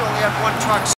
only have one truck